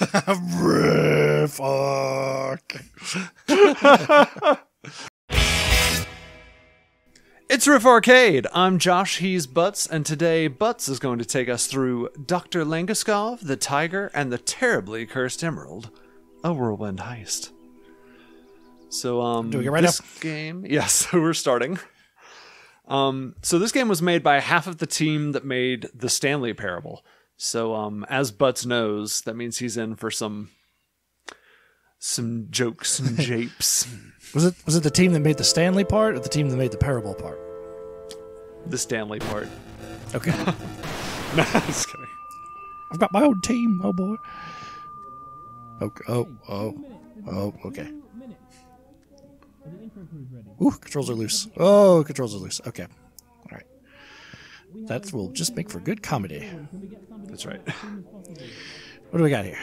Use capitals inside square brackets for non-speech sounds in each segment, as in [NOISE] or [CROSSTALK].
Fuck. It's Riff Arcade. I'm Josh. He's Butts, and today Butts is going to take us through Dr. Langeskov, the Tiger, and the terribly cursed Emerald, a whirlwind heist. So, um, Do we get right this up? game, [LAUGHS] yes, [LAUGHS] we're starting. Um, so this game was made by half of the team that made the Stanley Parable. So, um, as Butts knows, that means he's in for some some jokes and [LAUGHS] japes. Was it was it the team that made the Stanley part or the team that made the Parable part? the Stanley part. Okay. [LAUGHS] [LAUGHS] No, just kidding. I've got my own team. Oh boy. Okay. Oh, oh, oh, okay. Ooh, controls are loose. Oh, controls are loose. Okay. All right. That will just make for good comedy. That's right. What do we got here?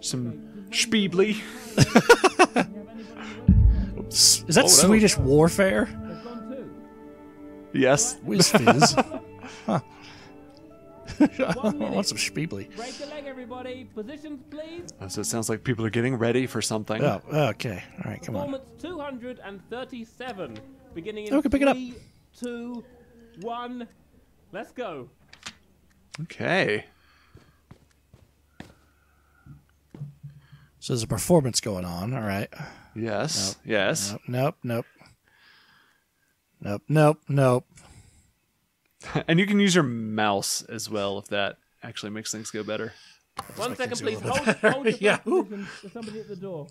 Some Spiebly. [LAUGHS] Is that Oh, no. Swedish warfare? Yes. Whiz fizz. [LAUGHS] huh. [LAUGHS] I want some Spiebly. Break a leg, everybody. Positions, please. Oh, so it sounds like people are getting ready for something. Oh, okay. All right, come on. Performance 237. Beginning in Okay, pick it up. two, one. Let's go. Okay. So there's a performance going on. All right. Yes. Yes. Nope, nope, nope. Nope, nope, nope. [LAUGHS] And you can use your mouse as well if that actually makes things go better. One make second, things please. go a little Hold, hold [LAUGHS] your Yeah, yeah, ooh. position. There's somebody at the door.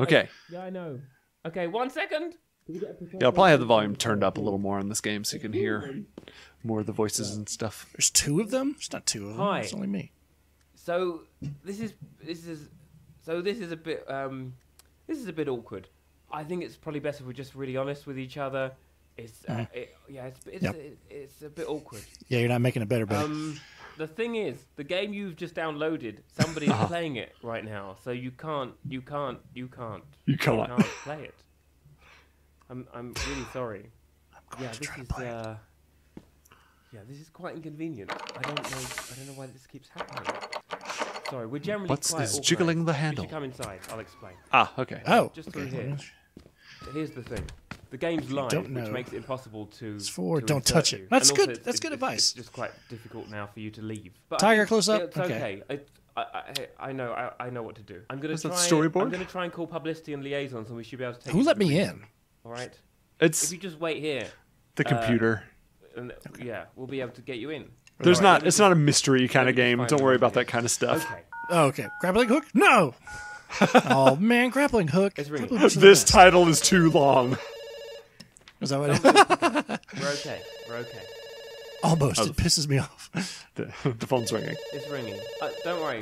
Okay. Yeah, I know. Okay, one second. Yeah, I'll probably have the volume turned up a little more on this game so you can hear more of the voices and stuff. There's two of them? It's not two of them. Hi. It's only me. So this is this is so this is a bit um this is a bit awkward. I think it's probably best if we're just really honest with each other. It's uh, it, yeah, it's it's, Yep. it, it's a bit awkward. Yeah, you're not making it better, buddy. Um, the thing is, the game you've just downloaded, somebody's playing it right now, so you can't, you can't, you can't, You can't. can't play it. I'm, I'm really sorry. I'm going Yeah, to this try to is, play it. uh, yeah, this is quite inconvenient. I don't know, I don't know why this keeps happening. Sorry, we're generally What's quite this jiggling the You handle? should come inside. I'll explain. Ah, okay. Oh, just okay. through here. Here's the thing. The game's live, don't which makes it impossible to. It's for to don't touch it. you. That's And good- also it's- that's good it's- advice. It's just quite difficult now for you to leave. But Tiger, I close up? It's Okay. okay. It- I, I, I know. I, I know what to do. I'm gonna Is that try. storyboard? I'm gonna try and call publicity and liaisons, and we should be able to take. Who it let me in? All right. It's If you just wait here, the uh, computer. and yeah, we'll be able to get you in. There's Alright, not. It's not a mystery kind of game. Don't worry about that kind of stuff. Okay. Oh, okay. Grappling hook? No. [LAUGHS] oh man, grappling hook. It's ringing. Grappling hook's This best. title is too long. Is that what? We're okay. We're okay. Almost. Oh. It pisses me off. [LAUGHS] The, the phone's ringing. It's ringing. Uh, don't worry.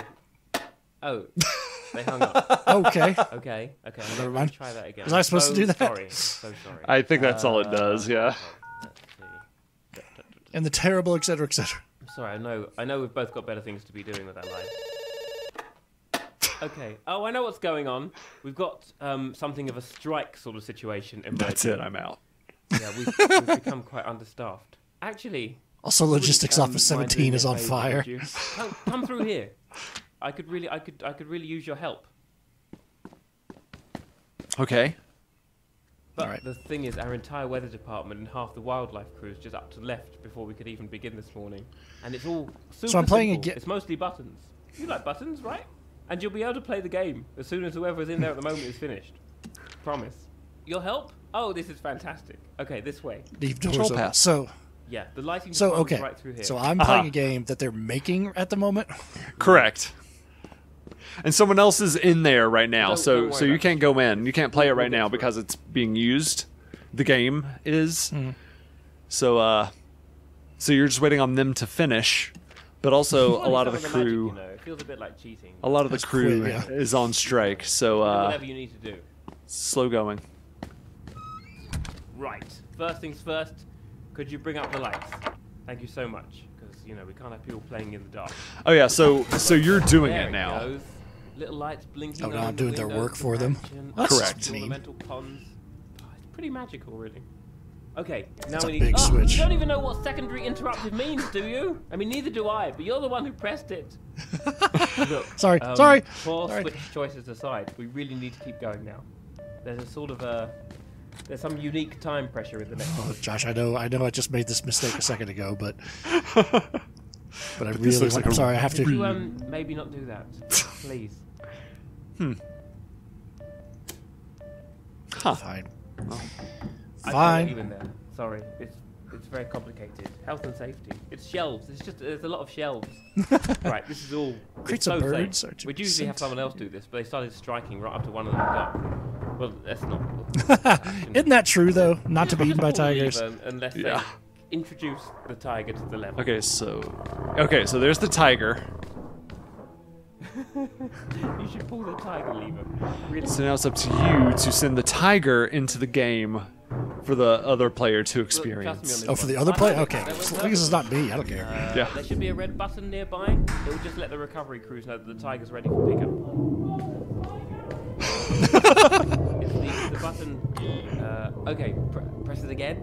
Oh, [LAUGHS] they hung up. [LAUGHS] Okay. Okay. Okay. Never let me mind. Try that again. Was I supposed to do that? Sorry. So sorry. I think that's all it does. Yeah. Okay, let's see. And the terrible, et cetera, et cetera. I'm sorry. I know. I know we've both got better things to be doing with our lives. Okay. Oh, I know what's going on. We've got um, something of a strike sort of situation emerging. That's it. I'm out. Yeah, we've, we've become quite understaffed. Actually, Also, logistics um, office 17 is on fire. Come, come through here. I could really, I could, I could really use your help. Okay. But Alright. the thing is, our entire weather department and half the wildlife crew is just up to left before we could even begin this morning, and it's all super so I'm playing simple. aga- It's mostly buttons. You like buttons, right? And you'll be able to play the game as soon as whoever's in there at the moment is finished. Promise. Your help? Oh, this is fantastic. Okay, this way. Leave doors Control open. So, Yeah, the lighting. so department's okay. Right through here. So I'm Uh-huh. playing a game that they're making at the moment. Correct. And someone else is in there right now, Don't- so don't so you can't go in. You can't play it We'll right now through it. because it's being used. The game is. Mm-hmm. So uh, so you're just waiting on them to finish, but also a lot of some the magic, crew. you know. It feels a bit like cheating. A lot of the crew quick, yeah. is on strike, so uh, whatever you need to do. slow going. Right. First things first. Could you bring up the lights? Thank you so much, because you know we can't have people playing in the dark. Oh yeah, so so you're doing there it now. goes. Little lights blinking. Oh, now on I'm the doing their work for them? [LAUGHS] That's Correct. The mean. ponds. Oh, it's pretty magical, really. Okay, now That's a we need. big oh, switch. You don't even know what secondary interruptive means, do you? I mean, neither do I. But you're the one who pressed it. [LAUGHS] Look. Sorry, um, sorry. Poor Sorry. switch choices aside, we really need to keep going now. There's a sort of a. There's some unique time pressure in the next. Oh, Josh, I know, I know, I just made this mistake a second ago, but [LAUGHS] but I this really, looks want, like I'm a sorry, I have Could to. you um maybe not do that, please? Hmm. Huh. Fine, fine. in there. Sorry, it's it's very complicated. Health and safety. It's shelves. It's just there's a lot of shelves. [LAUGHS] right, this is all. it's Crates so birds We'd usually have someone else do this, but they started striking right after one of them got. Well, that's not. [LAUGHS] Isn't that true though? Not to be eaten by [LAUGHS] tigers. Unless Yeah. they introduce the tiger to the level. Okay, so okay, so there's the tiger. [LAUGHS] You should pull the tiger lever. Really. So now it's up to you to send the tiger into the game for the other player to Trust me on experience. this Oh, for the other player? Okay, that as long as it's not me, I don't care. Uh, Yeah. There should be a red button nearby. It will just let the recovery crews know that the tiger's ready for pickup. [LAUGHS] it's the, the button. Uh, okay, pr- press it again.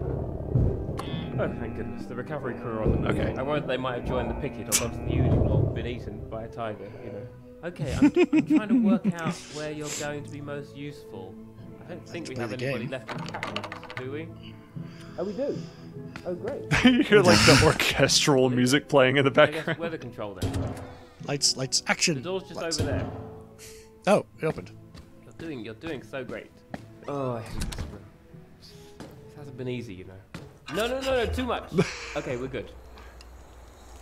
Oh, thank goodness. The recovery crew are on the move. Okay. I worried they might have joined the picket or gone to the usual or been eaten by a tiger, you know. Okay, I'm, I'm trying to work out where you're going to be most useful. I don't think we have the anybody game. left in captains, do we? Oh, we do. Oh, great. [LAUGHS] you hear like the orchestral music playing in the I guess background. weather control then. Lights, lights, action. The door's just Lights. over there. Oh, it opened. You're doing, you're doing so great. Oh, I hate this room. This hasn't been easy, you know. No, no, no, no, too much. [LAUGHS] Okay, we're good.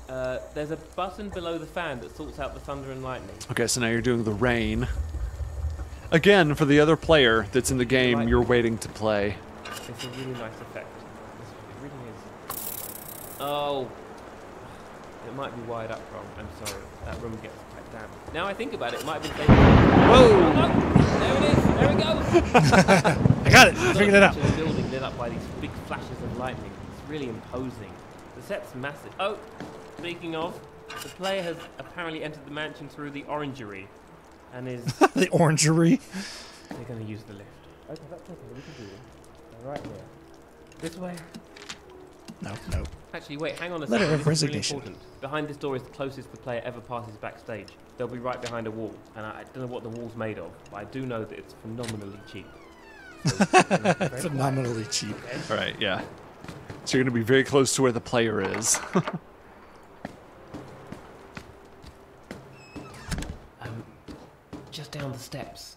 Uh, there's a button below the fan that sorts out the thunder and lightning. Okay, so now you're doing the rain. Again, for the other player that's in the game, Right. you're waiting to play. It's a really nice effect. It really is. Oh, it might be wired up wrong. I'm sorry. That room gets quite damp. Now I think about it, it might have been. Whoa! Oh, no! There it is. There it goes. [LAUGHS] I got it. I figured it out. The building lit up by these big flashes of lightning. It's really imposing. The set's massive. Oh, speaking of, the player has apparently entered the mansion through the orangery, and is [LAUGHS] the orangery. they're going to use the lift. Okay, that's okay. We can do this. Right here. This way. No, no. Actually, wait. Hang on a Letter second. of This is really resignation. Behind this door is the closest the player ever passes backstage. They'll be right behind a wall, and I, I don't know what the wall's made of, but I do know that it's phenomenally cheap. So, [LAUGHS] very. Phenomenally cheap. All right, yeah. So you're going to be very close to where the player is. [LAUGHS] Um, just down the steps.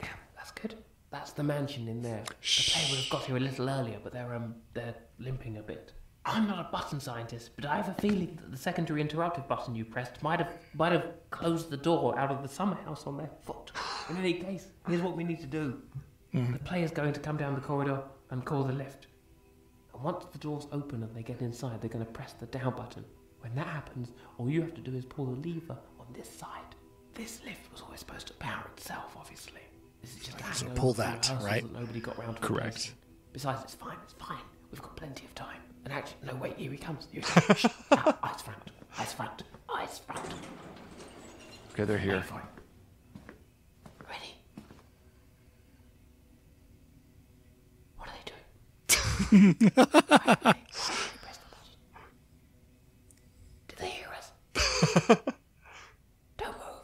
Yeah, that's good. That's the mansion in there. The player would have got here a little earlier, but they're um they're limping a bit. I'm not a button scientist, but I have a feeling that the secondary interruptive button you pressed might have might have closed the door out of the summer house on their foot. [SIGHS] In any case, here's what we need to do. The player's going to come down the corridor and call the lift. And once the doors open and they get inside, they're going to press the down button. When that happens, all you have to do is pull the lever on this side. This lift was always supposed to power itself, obviously. This is just a So pull that, right? Nobody got round to Correct. replacing. Besides, it's fine. It's fine. We've got plenty of time. And actually, no, wait. Here he comes. Here he comes. [LAUGHS] Shh. Eyes front. Eyes front. Eyes front. okay, they're here. Ready? What are they doing? [LAUGHS] Right, ready? Press the button. Did they hear us? [LAUGHS] Don't move.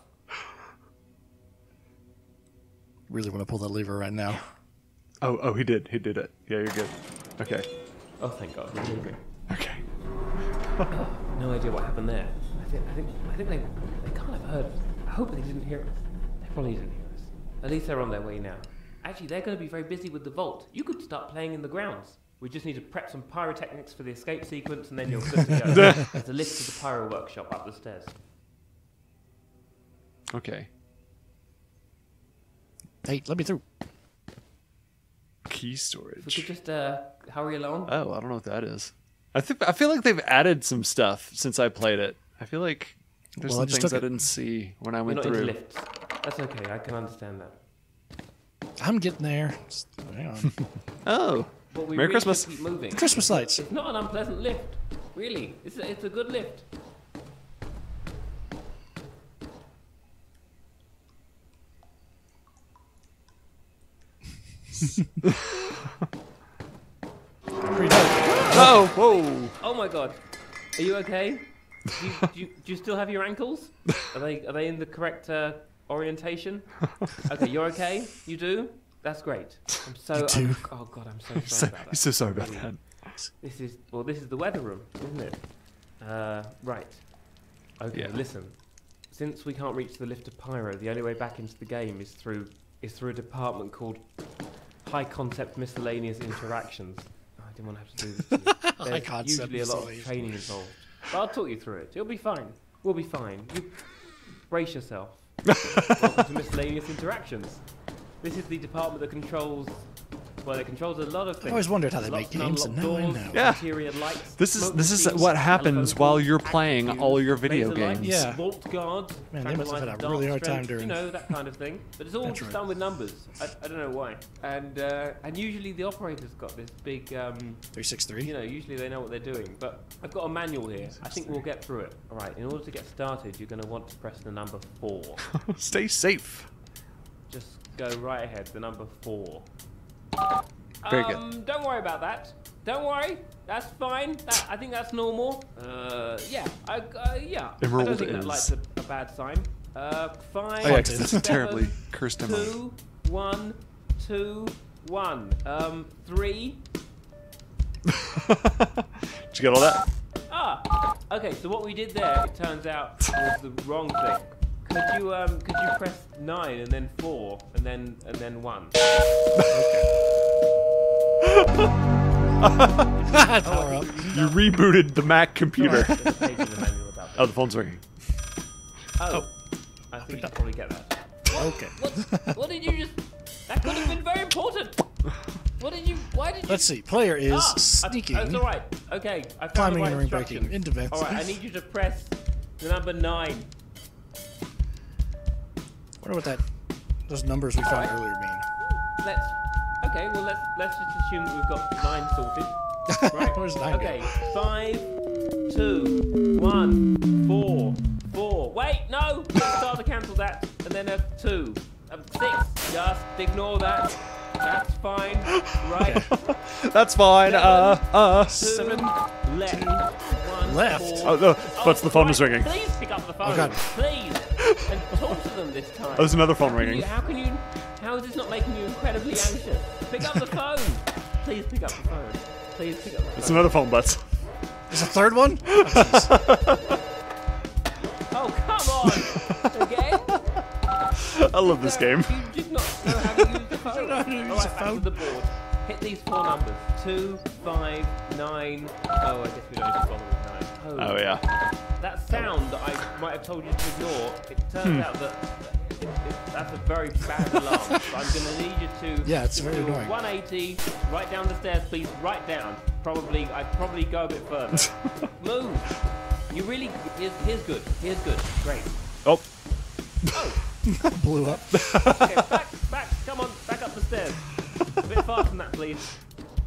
Really want to pull that lever right now. Oh, oh, he did. He did it. Yeah, you're good. Okay. Oh, thank God. We're moving. Okay. [LAUGHS] No idea what happened there. I think, I think, I think they, they can't have heard. us. I hope they didn't hear us. They probably didn't hear us. At least they're on their way now. Actually, they're going to be very busy with the vault. You could start playing in the grounds. We just need to prep some pyrotechnics for the escape sequence, and then you're good to go. [LAUGHS] There's a lift to the pyro workshop up the stairs. Okay. Hey, let me through. Key If we storage. could just uh, how are you alone? Oh, I don't know what that is. I think I feel like they've added some stuff since I played it. I feel like there's Well, some just things I didn't see when I We're went not through. into lifts. That's okay. I can understand that. I'm getting there. Just Hang on. [LAUGHS] Oh, But we Merry really Christmas. Moving. Christmas lights. It's not an unpleasant lift. Really, it's a, it's a good lift. [LAUGHS] Oh, whoa. Oh my god. Are you okay? Do you, do you, do you still have your ankles? Are they are they in the correct uh, orientation? Okay, you're okay. You do. That's great. I'm so. You do. I'm- oh god, I'm so sorry So, about that. so sorry about that. This is well, this is the weather room, isn't it? Uh, right. Okay. Yeah. Listen. Since we can't reach the lift of Pyro, the only way back into the game is through is through a department called High Concept Miscellaneous Interactions. Oh, I didn't want to have to do this. [LAUGHS] To you. High There's concept usually a lot of training involved, but I'll talk you through it. You'll be fine. We'll be fine. You brace yourself. [LAUGHS] Welcome to Miscellaneous Interactions. This is the department that controls. Well, it controls a lot of things. I always wondered how they make games, and now I know. Yeah. lights, This is this is what happens while you're playing all your video games. Yeah. Vault guard, Man, they must have had a really hard time strength, during- You know that kind of thing. But it's all That's just right. done with numbers. I, I don't know why. And uh, and usually the operator's got this big. Um, Three six three. you know, usually they know what they're doing. But I've got a manual here. I think we'll get through it. All right. In order to get started, you're going to want to press the number four. [LAUGHS] Stay safe. Just go right ahead. The number four. Very good. um, Don't worry about that. Don't worry. That's fine. That, I think that's normal. Uh, yeah. I, uh, yeah. I don't think that is- light's a, a bad sign. Uh, five. Oh yeah, 'cause that's a terribly cursed emerald. Two, one, two, one. Um, three. [LAUGHS] Did you get all that? Ah. Okay. So what we did there, it turns out, was the wrong thing. Could you um, could you press nine and then four and then and then one? [LAUGHS] Power up. You rebooted the Mac computer. There's a page in the manual about Oh, the phone's ringing. Oh. I think you should probably get that. Okay. What, what did you just? That could have been very important. What did you? Why did you? Let's see. Player is Ah, I- sneaking, That's all right. Okay, I found climbing the right and ring breaking instructions. into vents. All right, I need you to press the number nine. Wonder what that those numbers we found Alright. earlier mean. Let's. Okay, well let's let's just assume that we've got nine sorted. [LAUGHS] Right. Where's nine Okay. go? Okay. Five, two, one, four, four. Wait, no. Let's start to cancel that, and then a two, a six. Just ignore that. That's fine. Right. [LAUGHS] That's fine. Uh, uh. Two, Seven, left. One, left. four. Oh, no, but the phone was right, ringing. Please pick up the phone. Oh, God. Please. And talk to them this time. Oh, there's another phone How can ringing. you- how can you? How is this not making you incredibly anxious? Pick up the phone. Please pick up the phone. Please pick up the phone. It's phone. another phone, butts. There's a third one. [LAUGHS] Oh, jeez. Oh come on! Again? I love this game. You did not know how to use the [LAUGHS] phone. know how to use All the right, to phone. the board. Hit these four numbers: two, five, nine. Oh, I guess we don't need to bother with nine. Oh yeah. Oh. That sound that I might have told you to ignore, it turns Hmm. out that it, it, that's a very bad alarm. [LAUGHS] so I'm going to need you to Yeah, it's just very do a annoying. 180, right down the stairs, please. Right down. Probably, I'd probably go a bit further. [LAUGHS] Move. You really. Here's, here's good. Here's good. Great. Oh, Oh. [LAUGHS] Blew up. Okay, back, back. Come on, back up the stairs. A bit faster than that, please.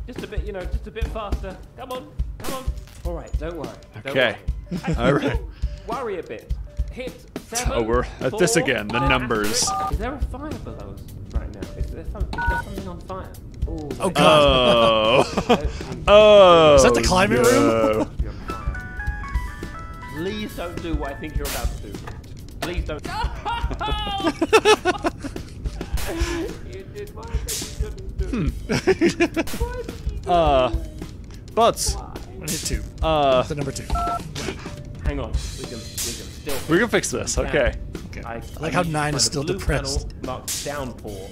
Just a bit, you know, just a bit faster. Come on, come on. All right, don't worry. Don't Okay. worry. Actually, [LAUGHS] All right. Worry a bit. Hit seven. Oh, we're at this again, the numbers. Is there a fire below us right now? Is there, some, is there something on fire? Ooh, Oh. God. [LAUGHS] oh, oh. Is that the climbing room? no. Be on fire. Please don't do what I think you're about to do. Please don't. [LAUGHS] you did what I think you shouldn't do. Why did Uh, butts. Why? I'm hit two. Uh, The number two. Hang on, we can we can still. we can fix this. Okay. Okay. I, I like how need to nine is still blue depressed. Panel marked downpour.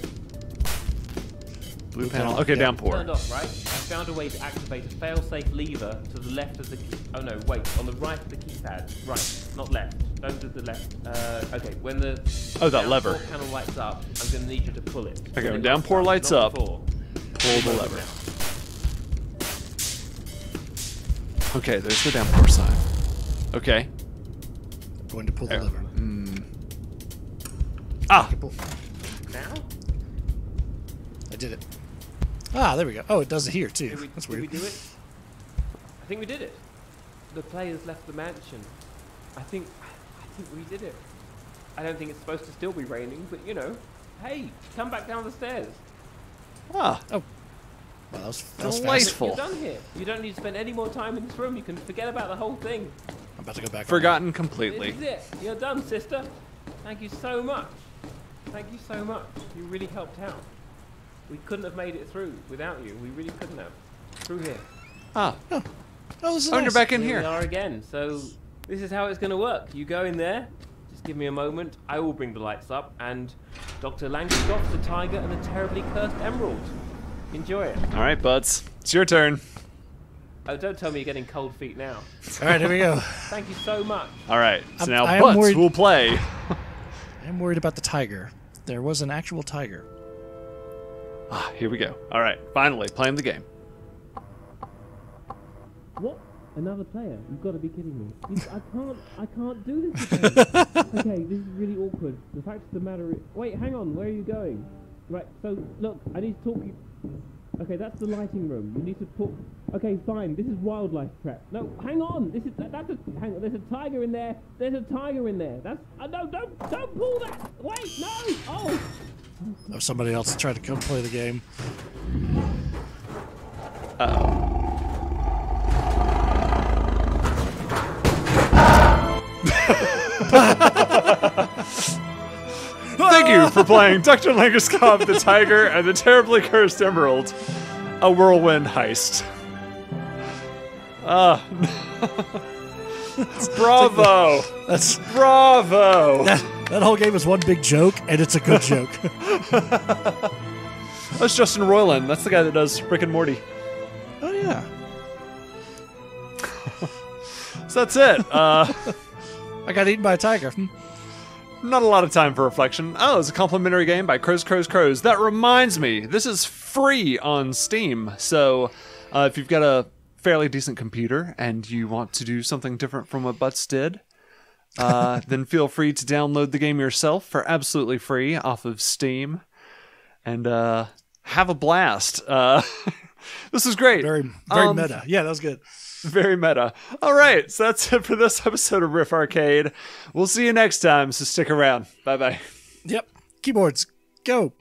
Blue panel. panel, Okay, yeah. downpour. Turned off, right? I found a way to activate a fail-safe lever to the left of the key. Oh no, wait, on the right of the keypad. Right, not left. Don't do the left. Uh, okay, when the Oh, that lever. panel lights up, I'm going to need you to pull it. Okay, when it downpour lights not up, before. Pull the lever. Okay, there's the downpour sign. Okay. I'm Going to pull the Uh, lever. Ah, Now? I did it. Ah, there we go. Oh, it does it here too. We, That's did weird. we do it? I think we did it. The players left the mansion. I think I think we did it. I don't think it's supposed to still be raining, but you know, hey, come back down the stairs. ah. Wow, that was, that was fast. Delightful. You're done here. You don't need to spend any more time in this room. You can forget about the whole thing. I'm about to go back. Forgotten This completely. is it. You're done, sister. Thank you so much. Thank you so much. You really helped out. We couldn't have made it through without you. We really couldn't have. Through here. Ah, Oh, this is oh, and you're back in Here we are again. So this is how it's going to work. You go in there. Just give me a moment. I will bring the lights up, and Dr. Langeskov, the tiger, and the terribly cursed emerald. Enjoy it. All right, buds, it's your turn. Oh, don't tell me you're getting cold feet now. All right, here we go. Thank you so much. All right, so I'm- now I am butts worried- will play. I'm worried about the tiger. There was an actual tiger. Ah, here we go. All right, finally playing the game. What? Another player? You've got to be kidding me. You, [LAUGHS] I can't. I can't do this [LAUGHS] again. okay, this is really awkward. The fact of the matter is, wait, hang on. Where are you going? Right. So look, I need to talk you. Okay, that's the lighting room. You need to talk. Okay, fine. This is wildlife prep. No, hang on. This is that, that's a hang on. There's a tiger in there. There's a tiger in there. That's uh, no, don't don't pull that. Wait, no. Oh. Oh, somebody else tried to come play the game. [LAUGHS] Thank you for playing Dr. Langeskov, the Tiger, [LAUGHS] and the Terribly Cursed Emerald, a whirlwind heist. Ah. [LAUGHS] Bravo! That's Bravo! that, that whole game is one big joke, and it's a good joke. [LAUGHS] That's Justin Roiland. That's the guy that does Rick and Morty. oh yeah, So that's it. Uh, I got eaten by a tiger. Not a lot of time for reflection. Oh, it's a complimentary game by Crows, Crows, Crows. That reminds me, this is free on Steam. So uh, if you've got a fairly decent computer and you want to do something different from what Butts did, uh, [LAUGHS] then feel free to download the game yourself for absolutely free off of Steam and uh, have a blast. Uh, [LAUGHS] this is great. Very, very Um, meta. Yeah, that was good. Very meta. All right, so that's it for this episode of Riff Arcade. We'll see you next time, so stick around. Bye bye. Yep. Keyboards, go.